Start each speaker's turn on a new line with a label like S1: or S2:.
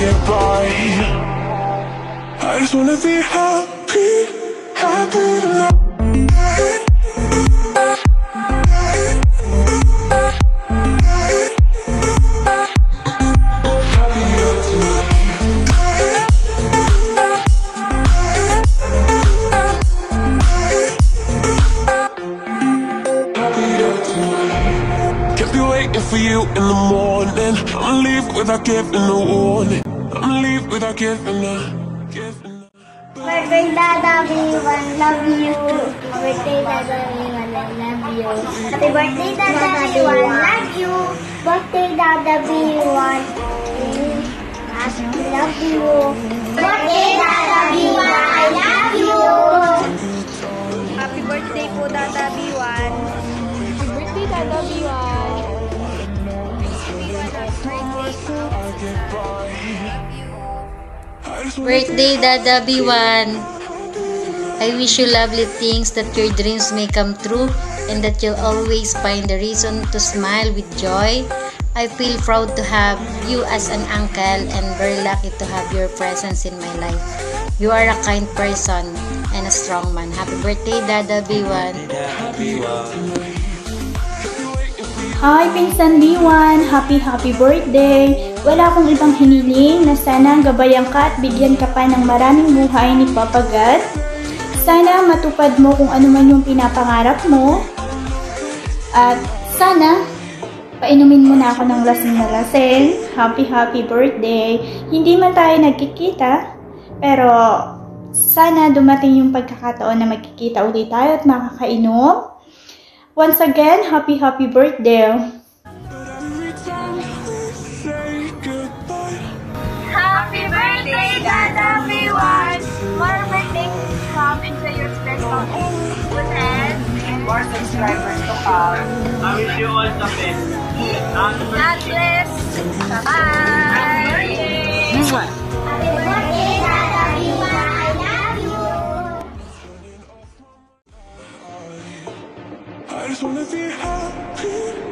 S1: by I just wanna be happy Happy tonight waiting for you in the morning. I'ma leave without giving a warning. I'ma leave without giving a giving a.
S2: Birthday Dada V1, love you. Birthday Dada V1, I love you. Happy birthday Dada V1, love you. Birthday Dada V1, love you. Birthday Dada V1, I love you.
S3: Happy birthday po, Dada B1. Happy birthday, Dada B1.
S1: I
S4: Birthday, Dada B1. I wish you lovely things that your dreams may come true and that you'll always find a reason to smile with joy. I feel proud to have you as an uncle and very lucky to have your presence in my life. You are a kind person and a strong man. Happy birthday, Dada B1.
S5: Hi, Pinsan B1! Happy, happy birthday! Wala akong ibang hiniling na sana gabayan ka at bigyan ka pa ng maraming buhay ni Papa God. Sana matupad mo kung ano man yung pinapangarap mo. At sana, painumin mo na ako ng lasing na lasing. Happy, happy birthday! Hindi man tayo nagkikita, pero sana dumating yung pagkakataon na magkikita ulit tayo at makakainom. Once again, happy, happy birthday!
S1: Every time we say goodbye.
S3: Happy birthday, Dada B1. More birthdays to come. Enjoy your special goodness.
S6: more subscribers to come.
S7: I wish you all the best.
S3: God bless. Bye-bye. wanna be happy.